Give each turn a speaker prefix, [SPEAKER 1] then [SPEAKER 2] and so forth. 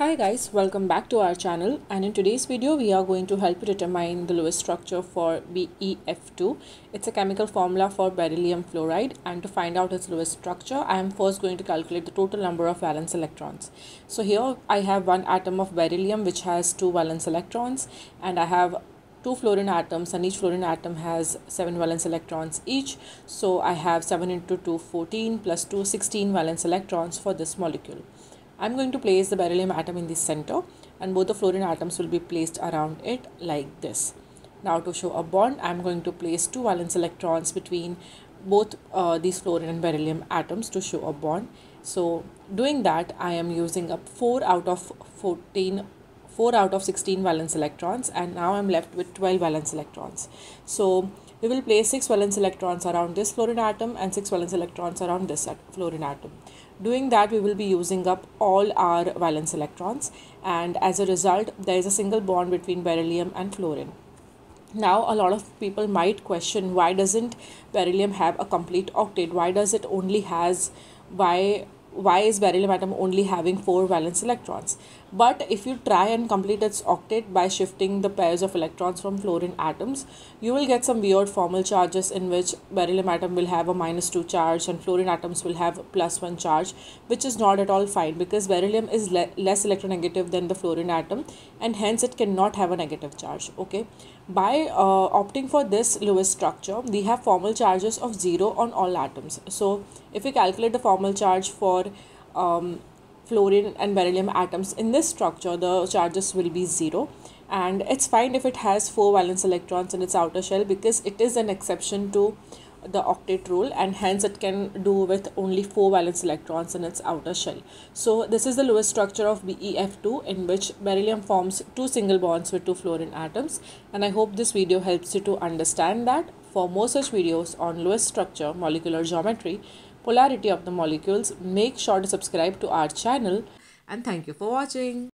[SPEAKER 1] Hi guys, welcome back to our channel and in today's video we are going to help you determine the Lewis structure for BeF2. It's a chemical formula for beryllium fluoride and to find out its Lewis structure I am first going to calculate the total number of valence electrons. So here I have one atom of beryllium which has two valence electrons and I have two fluorine atoms and each fluorine atom has 7 valence electrons each so I have 7 into 2 14 plus 2 16 valence electrons for this molecule. I'm going to place the beryllium atom in the center and both the fluorine atoms will be placed around it like this. Now to show a bond, I'm going to place two valence electrons between both uh, these fluorine and beryllium atoms to show a bond. So doing that, I am using up 4 out of 14 4 out of 16 valence electrons and now I'm left with 12 valence electrons. So we will place 6 valence electrons around this fluorine atom and 6 valence electrons around this fluorine atom. Doing that we will be using up all our valence electrons and as a result there is a single bond between beryllium and fluorine. Now a lot of people might question why doesn't beryllium have a complete octet? Why does it only has why why is beryllium atom only having four valence electrons? But if you try and complete its octet by shifting the pairs of electrons from fluorine atoms you will get some weird formal charges in which beryllium atom will have a minus 2 charge and fluorine atoms will have plus 1 charge which is not at all fine because beryllium is le less electronegative than the fluorine atom and hence it cannot have a negative charge okay? By uh, opting for this Lewis structure we have formal charges of 0 on all atoms. So if we calculate the formal charge for um, fluorine and beryllium atoms in this structure the charges will be 0 and it's fine if it has 4 valence electrons in its outer shell because it is an exception to the octet rule and hence it can do with only 4 valence electrons in its outer shell. So this is the Lewis structure of BeF2 in which beryllium forms two single bonds with two fluorine atoms and I hope this video helps you to understand that. For more such videos on Lewis structure, molecular geometry, polarity of the molecules, make sure to subscribe to our channel and thank you for watching.